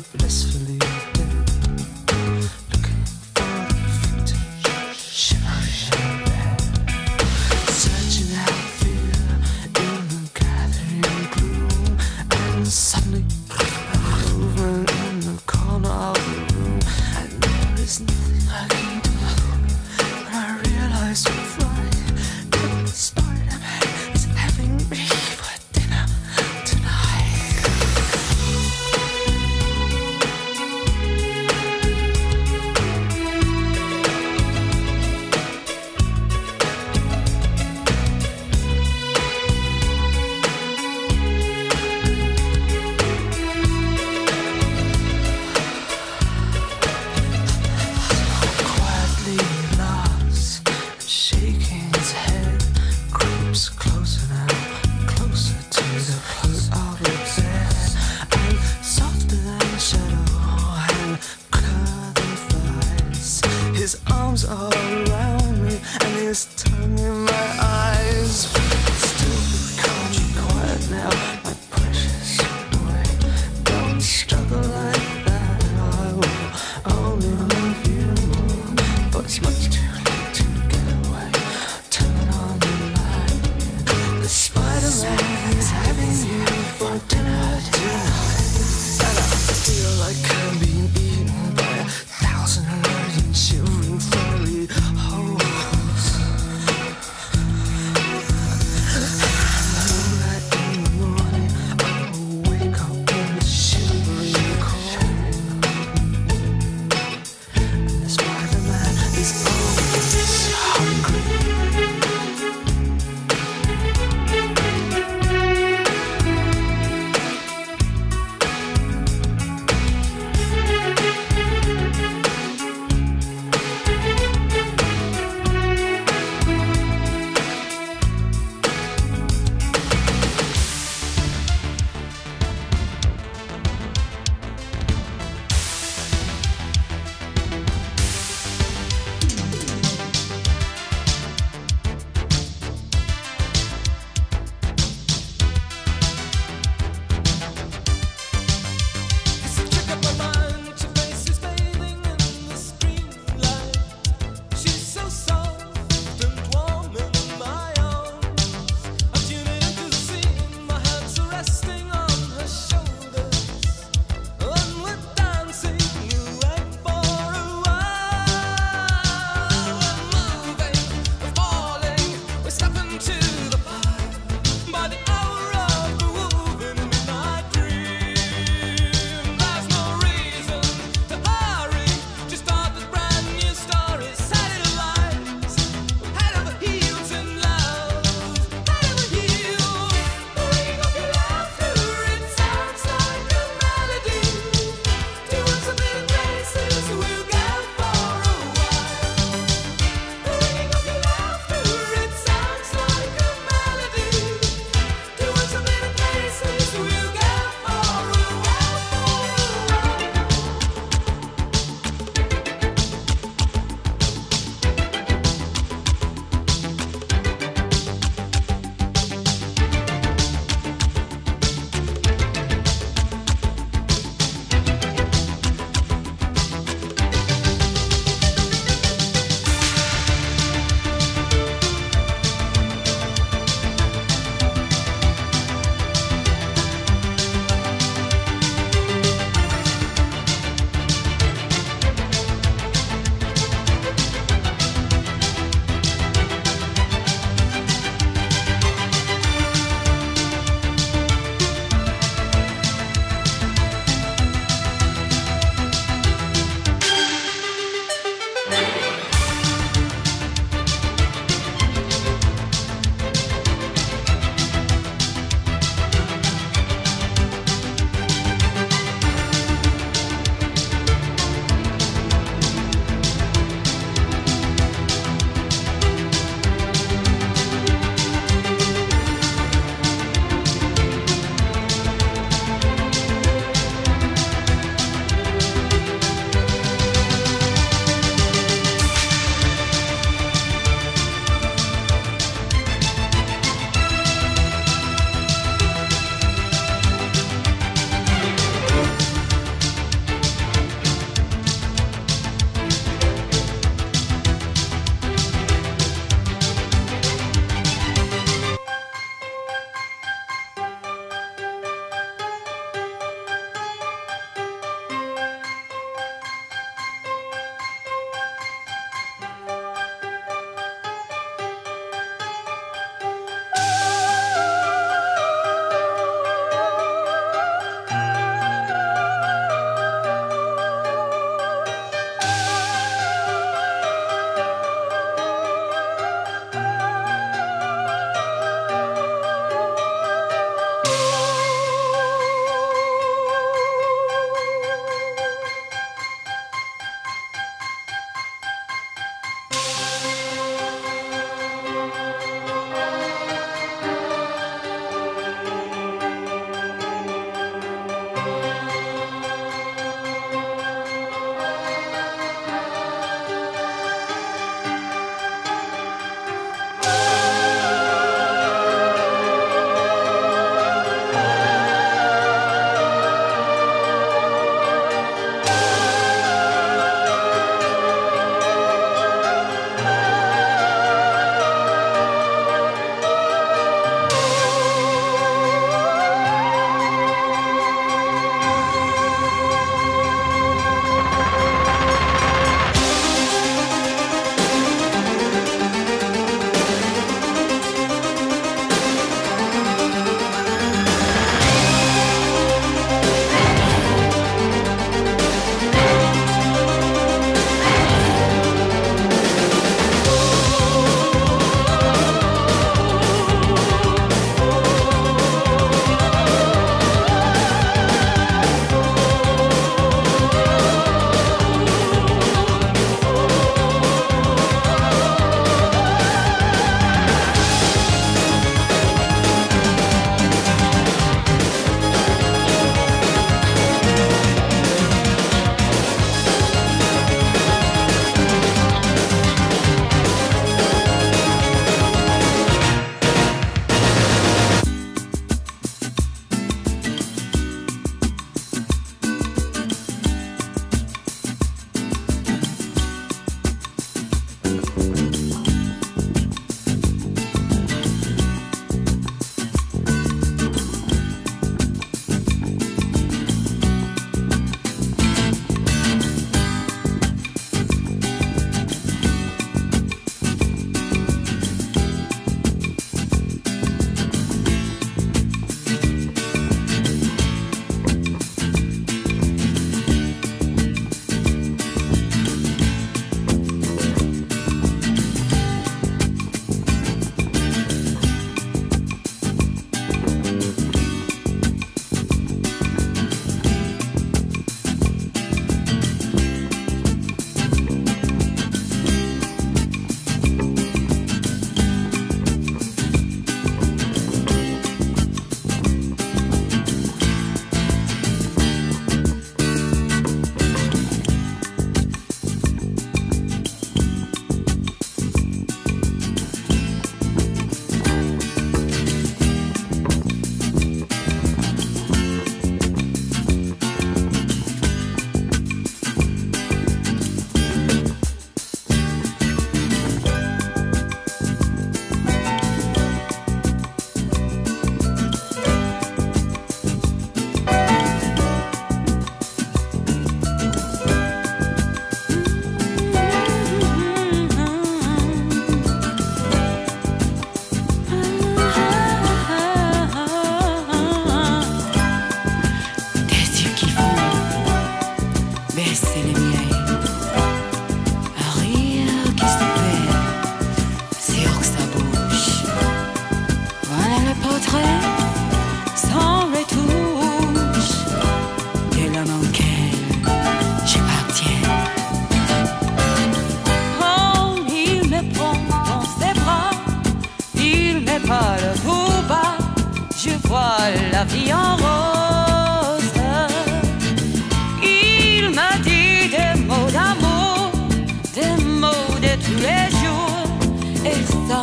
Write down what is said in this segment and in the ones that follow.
blissfully.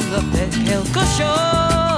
Me fait quelque chose.